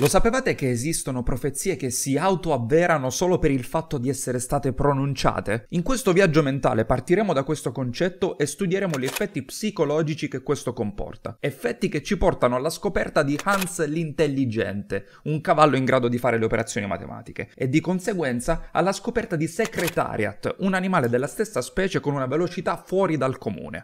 Lo sapevate che esistono profezie che si autoavverano solo per il fatto di essere state pronunciate? In questo viaggio mentale partiremo da questo concetto e studieremo gli effetti psicologici che questo comporta. Effetti che ci portano alla scoperta di Hans l'intelligente, un cavallo in grado di fare le operazioni matematiche, e di conseguenza alla scoperta di Secretariat, un animale della stessa specie con una velocità fuori dal comune.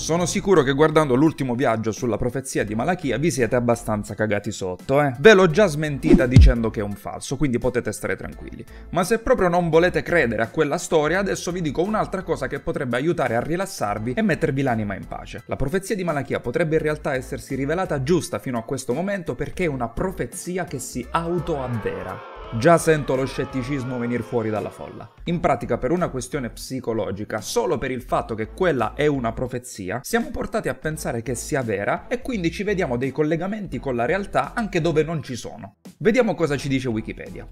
Sono sicuro che guardando l'ultimo viaggio sulla profezia di Malachia vi siete abbastanza cagati sotto, eh? Ve l'ho già smentita dicendo che è un falso, quindi potete stare tranquilli. Ma se proprio non volete credere a quella storia, adesso vi dico un'altra cosa che potrebbe aiutare a rilassarvi e mettervi l'anima in pace. La profezia di Malachia potrebbe in realtà essersi rivelata giusta fino a questo momento perché è una profezia che si autoavvera. Già sento lo scetticismo venire fuori dalla folla. In pratica, per una questione psicologica, solo per il fatto che quella è una profezia, siamo portati a pensare che sia vera e quindi ci vediamo dei collegamenti con la realtà anche dove non ci sono. Vediamo cosa ci dice Wikipedia.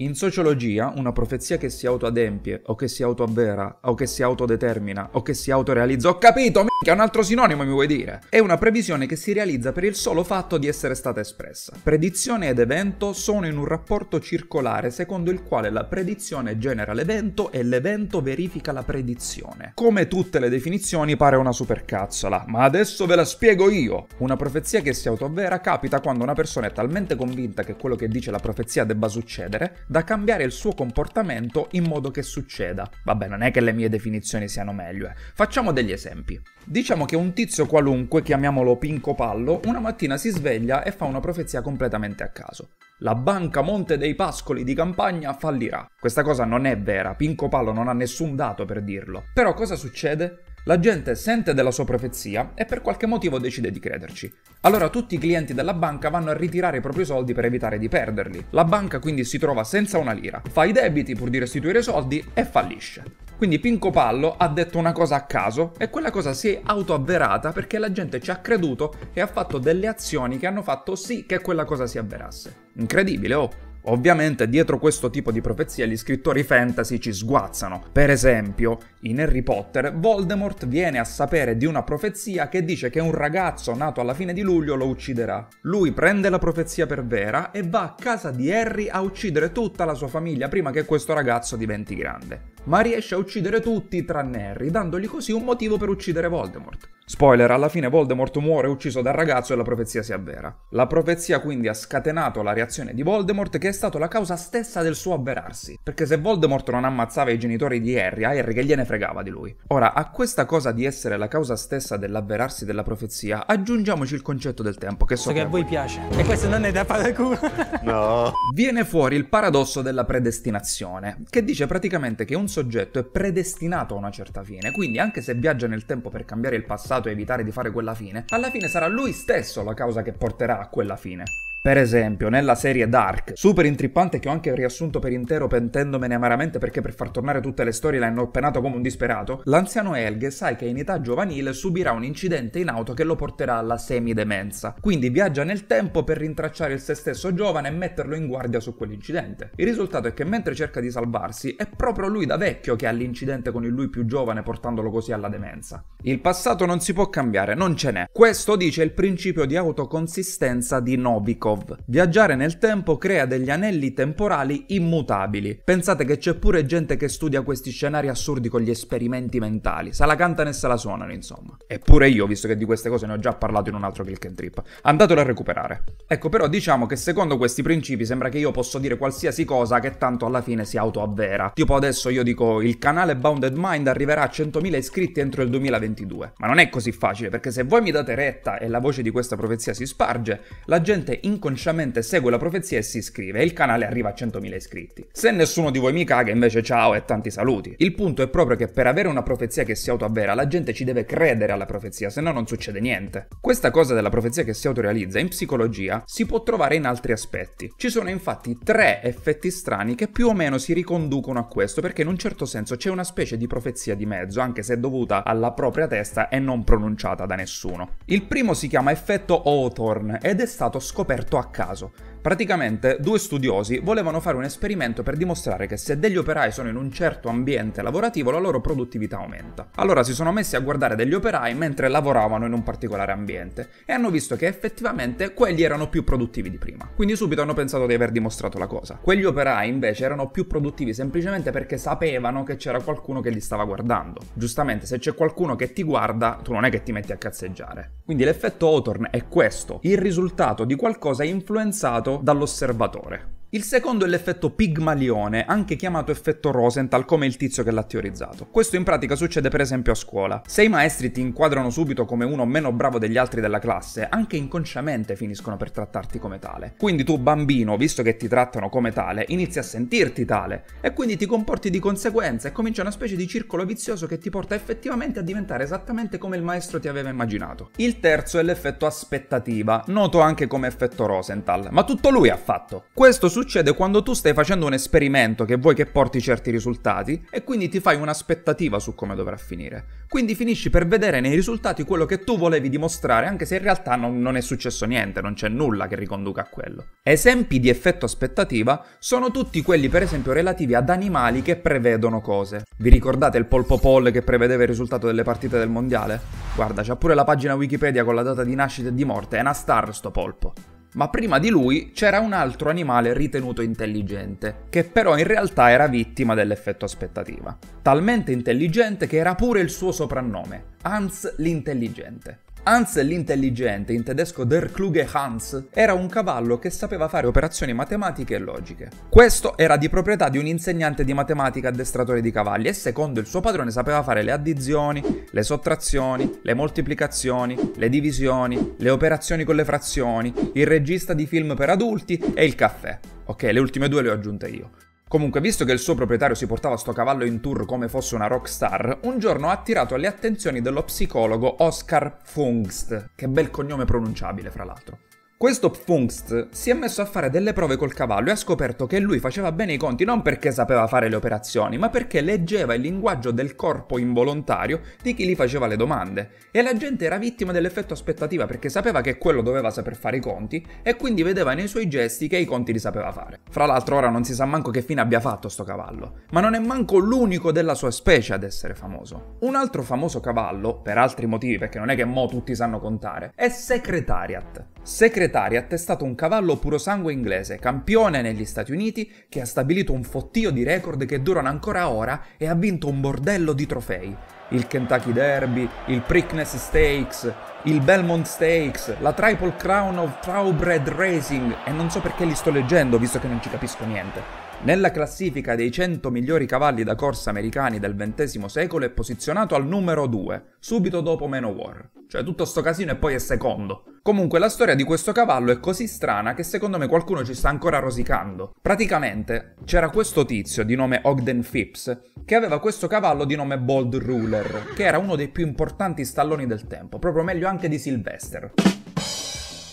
In sociologia, una profezia che si autoadempie, o che si autoavvera, o che si autodetermina, o che si autorealizza, ho capito, minchia, un altro sinonimo mi vuoi dire? È una previsione che si realizza per il solo fatto di essere stata espressa. Predizione ed evento sono in un rapporto circolare secondo il quale la predizione genera l'evento e l'evento verifica la predizione. Come tutte le definizioni pare una supercazzola, ma adesso ve la spiego io. Una profezia che si autoavvera capita quando una persona è talmente convinta che quello che dice la profezia debba succedere da cambiare il suo comportamento in modo che succeda. Vabbè, non è che le mie definizioni siano meglio, eh. Facciamo degli esempi. Diciamo che un tizio qualunque, chiamiamolo Pinco Pallo, una mattina si sveglia e fa una profezia completamente a caso. La banca Monte dei Pascoli di campagna fallirà. Questa cosa non è vera, Pinco Pallo non ha nessun dato per dirlo. Però cosa succede? La gente sente della sua profezia e per qualche motivo decide di crederci. Allora tutti i clienti della banca vanno a ritirare i propri soldi per evitare di perderli. La banca quindi si trova senza una lira, fa i debiti pur di restituire i soldi e fallisce. Quindi Pinco Pallo ha detto una cosa a caso e quella cosa si è autoavverata perché la gente ci ha creduto e ha fatto delle azioni che hanno fatto sì che quella cosa si avverasse. Incredibile, oh! Ovviamente dietro questo tipo di profezia gli scrittori fantasy ci sguazzano. Per esempio, in Harry Potter, Voldemort viene a sapere di una profezia che dice che un ragazzo nato alla fine di luglio lo ucciderà. Lui prende la profezia per vera e va a casa di Harry a uccidere tutta la sua famiglia prima che questo ragazzo diventi grande. Ma riesce a uccidere tutti tranne Harry, dandogli così un motivo per uccidere Voldemort. Spoiler, alla fine Voldemort muore ucciso dal ragazzo e la profezia si avvera. La profezia quindi ha scatenato la reazione di Voldemort che è stato la causa stessa del suo avverarsi. Perché se Voldemort non ammazzava i genitori di Harry, a Harry che gliene fregava di lui. Ora, a questa cosa di essere la causa stessa dell'avverarsi della profezia, aggiungiamoci il concetto del tempo, che so che a voi piace. E questo non è da paraculo. no. Viene fuori il paradosso della predestinazione, che dice praticamente che un soggetto è predestinato a una certa fine, quindi anche se viaggia nel tempo per cambiare il passato e evitare di fare quella fine, alla fine sarà lui stesso la causa che porterà a quella fine. Per esempio, nella serie Dark, super intrippante che ho anche riassunto per intero pentendomene amaramente perché per far tornare tutte le storie l'hanno penato come un disperato, l'anziano Helge sai che in età giovanile subirà un incidente in auto che lo porterà alla semidemenza. Quindi viaggia nel tempo per rintracciare il se stesso giovane e metterlo in guardia su quell'incidente. Il risultato è che mentre cerca di salvarsi, è proprio lui da vecchio che ha l'incidente con il lui più giovane portandolo così alla demenza. Il passato non si può cambiare, non ce n'è. Questo dice il principio di autoconsistenza di Novikov Chekhov. Viaggiare nel tempo crea degli anelli temporali immutabili. Pensate che c'è pure gente che studia questi scenari assurdi con gli esperimenti mentali. Se la cantano e se la suonano, insomma. Eppure io, visto che di queste cose ne ho già parlato in un altro Click and Trip. Andatelo a recuperare. Ecco, però diciamo che secondo questi principi sembra che io posso dire qualsiasi cosa che tanto alla fine si autoavvera. Tipo adesso io dico il canale Bounded Mind arriverà a 100.000 iscritti entro il 2022. Ma non è così facile, perché se voi mi date retta e la voce di questa profezia si sparge, la gente inconsciamente inconsciamente segue la profezia e si iscrive e il canale arriva a 100.000 iscritti. Se nessuno di voi mi caga, invece ciao e tanti saluti. Il punto è proprio che per avere una profezia che si autoavvera, la gente ci deve credere alla profezia, se no non succede niente. Questa cosa della profezia che si autorealizza in psicologia si può trovare in altri aspetti. Ci sono infatti tre effetti strani che più o meno si riconducono a questo, perché in un certo senso c'è una specie di profezia di mezzo, anche se dovuta alla propria testa e non pronunciata da nessuno. Il primo si chiama effetto Hawthorne ed è stato scoperto scelto a caso. Praticamente due studiosi volevano fare un esperimento per dimostrare che se degli operai sono in un certo ambiente lavorativo la loro produttività aumenta. Allora si sono messi a guardare degli operai mentre lavoravano in un particolare ambiente e hanno visto che effettivamente quelli erano più produttivi di prima. Quindi subito hanno pensato di aver dimostrato la cosa. Quegli operai invece erano più produttivi semplicemente perché sapevano che c'era qualcuno che li stava guardando. Giustamente se c'è qualcuno che ti guarda tu non è che ti metti a cazzeggiare. Quindi l'effetto Hawthorne è questo, il risultato di qualcosa influenzato dall'osservatore. Il secondo è l'effetto Pigmalione, anche chiamato effetto Rosenthal come il tizio che l'ha teorizzato. Questo in pratica succede per esempio a scuola. Se i maestri ti inquadrano subito come uno meno bravo degli altri della classe, anche inconsciamente finiscono per trattarti come tale. Quindi tu bambino, visto che ti trattano come tale, inizi a sentirti tale e quindi ti comporti di conseguenza e comincia una specie di circolo vizioso che ti porta effettivamente a diventare esattamente come il maestro ti aveva immaginato. Il terzo è l'effetto aspettativa, noto anche come effetto Rosenthal, ma tutto lui ha fatto. Questo succede quando tu stai facendo un esperimento che vuoi che porti certi risultati e quindi ti fai un'aspettativa su come dovrà finire. Quindi finisci per vedere nei risultati quello che tu volevi dimostrare, anche se in realtà non, non è successo niente, non c'è nulla che riconduca a quello. Esempi di effetto aspettativa sono tutti quelli per esempio relativi ad animali che prevedono cose. Vi ricordate il polpo poll che prevedeva il risultato delle partite del mondiale? Guarda, c'ha pure la pagina Wikipedia con la data di nascita e di morte, è una star sto polpo. Ma prima di lui c'era un altro animale ritenuto intelligente, che però in realtà era vittima dell'effetto aspettativa. Talmente intelligente che era pure il suo soprannome, Hans l'intelligente. Hans l'intelligente, in tedesco Der Kluge Hans, era un cavallo che sapeva fare operazioni matematiche e logiche. Questo era di proprietà di un insegnante di matematica addestratore di cavalli e secondo il suo padrone sapeva fare le addizioni, le sottrazioni, le moltiplicazioni, le divisioni, le operazioni con le frazioni, il regista di film per adulti e il caffè. Ok, le ultime due le ho aggiunte io. Comunque, visto che il suo proprietario si portava sto cavallo in tour come fosse una rockstar, un giorno ha attirato le attenzioni dello psicologo Oscar Fungst, che bel cognome pronunciabile fra l'altro. Questo Pfungst si è messo a fare delle prove col cavallo e ha scoperto che lui faceva bene i conti non perché sapeva fare le operazioni, ma perché leggeva il linguaggio del corpo involontario di chi gli faceva le domande. E la gente era vittima dell'effetto aspettativa perché sapeva che quello doveva saper fare i conti e quindi vedeva nei suoi gesti che i conti li sapeva fare. Fra l'altro ora non si sa manco che fine abbia fatto sto cavallo, ma non è manco l'unico della sua specie ad essere famoso. Un altro famoso cavallo, per altri motivi perché non è che mo tutti sanno contare, è Secretariat. Secretariat è stato un cavallo puro sangue inglese, campione negli Stati Uniti, che ha stabilito un fottio di record che durano ancora ora e ha vinto un bordello di trofei. Il Kentucky Derby, il Preakness Stakes, il Belmont Stakes, la Triple Crown of Thoroughbred Racing e non so perché li sto leggendo visto che non ci capisco niente. Nella classifica dei 100 migliori cavalli da corsa americani del XX secolo è posizionato al numero 2, subito dopo Manowar. Cioè tutto sto casino e poi è secondo. Comunque la storia di questo cavallo è così strana che secondo me qualcuno ci sta ancora rosicando. Praticamente c'era questo tizio di nome Ogden Phipps che aveva questo cavallo di nome Bold Ruler, che era uno dei più importanti stalloni del tempo, proprio meglio anche di Sylvester.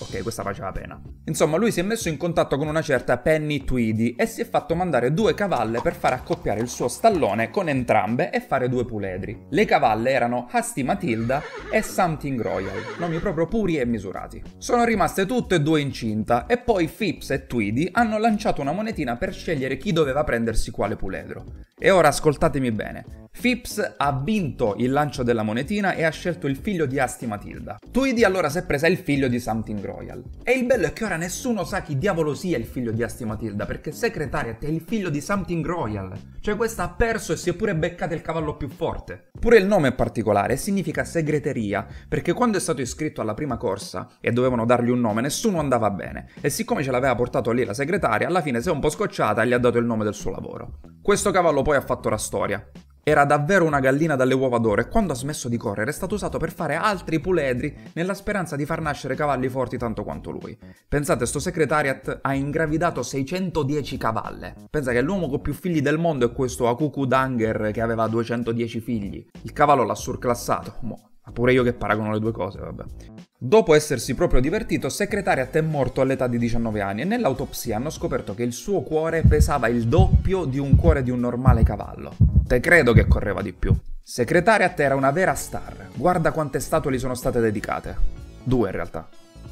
Ok, questa faceva pena. Insomma, lui si è messo in contatto con una certa Penny Tweedy e si è fatto mandare due cavalle per far accoppiare il suo stallone con entrambe e fare due puledri. Le cavalle erano Hasty Matilda e Something Royal, nomi proprio puri e misurati. Sono rimaste tutte e due incinta e poi Phipps e Tweedy hanno lanciato una monetina per scegliere chi doveva prendersi quale puledro. E ora ascoltatemi bene. Phipps ha vinto il lancio della monetina e ha scelto il figlio di Asti Matilda. Tweedy allora si è presa il figlio di Something Royal. E il bello è che ora nessuno sa chi diavolo sia il figlio di Asti Matilda, perché Secretariat è il figlio di Something Royal. Cioè questa ha perso e si è pure beccata il cavallo più forte. Pure il nome è particolare, significa segreteria, perché quando è stato iscritto alla prima corsa e dovevano dargli un nome, nessuno andava bene. E siccome ce l'aveva portato lì la segretaria, alla fine si è un po' scocciata e gli ha dato il nome del suo lavoro. Questo cavallo poi ha fatto la storia. Era davvero una gallina dalle uova d'oro e quando ha smesso di correre è stato usato per fare altri puledri nella speranza di far nascere cavalli forti tanto quanto lui. Pensate, sto secretariat ha ingravidato 610 cavalle. Pensa che l'uomo con più figli del mondo è questo Akuku Danger che aveva 210 figli. Il cavallo l'ha surclassato. Mo, ma pure io che paragono le due cose, vabbè. Dopo essersi proprio divertito, Secretariat è morto all'età di 19 anni e nell'autopsia hanno scoperto che il suo cuore pesava il doppio di un cuore di un normale cavallo. Te credo che correva di più. Secretariat era una vera star. Guarda quante statue gli sono state dedicate. Due in realtà.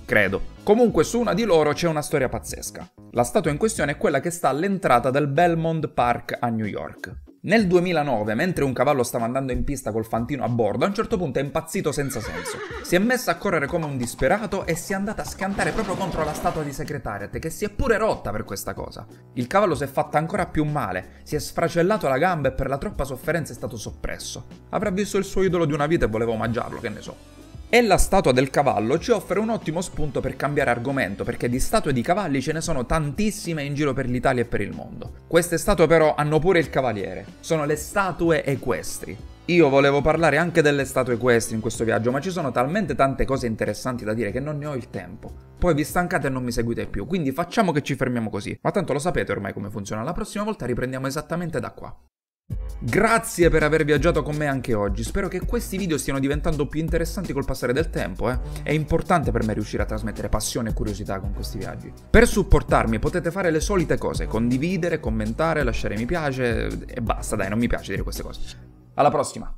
Credo. Comunque su una di loro c'è una storia pazzesca. La statua in questione è quella che sta all'entrata del Belmont Park a New York. Nel 2009, mentre un cavallo stava andando in pista col fantino a bordo, a un certo punto è impazzito senza senso. Si è messo a correre come un disperato e si è andato a schiantare proprio contro la statua di Secretariat, che si è pure rotta per questa cosa. Il cavallo si è fatto ancora più male, si è sfracellato la gamba e per la troppa sofferenza è stato soppresso. Avrà visto il suo idolo di una vita e voleva omaggiarlo, che ne so. E la statua del cavallo ci offre un ottimo spunto per cambiare argomento, perché di statue di cavalli ce ne sono tantissime in giro per l'Italia e per il mondo. Queste statue però hanno pure il cavaliere, sono le statue equestri. Io volevo parlare anche delle statue equestri in questo viaggio, ma ci sono talmente tante cose interessanti da dire che non ne ho il tempo. Poi vi stancate e non mi seguite più, quindi facciamo che ci fermiamo così. Ma tanto lo sapete ormai come funziona, la prossima volta riprendiamo esattamente da qua. Grazie per aver viaggiato con me anche oggi, spero che questi video stiano diventando più interessanti col passare del tempo, eh? È importante per me riuscire a trasmettere passione e curiosità con questi viaggi. Per supportarmi potete fare le solite cose, condividere, commentare, lasciare mi piace e basta, dai, non mi piace dire queste cose. Alla prossima!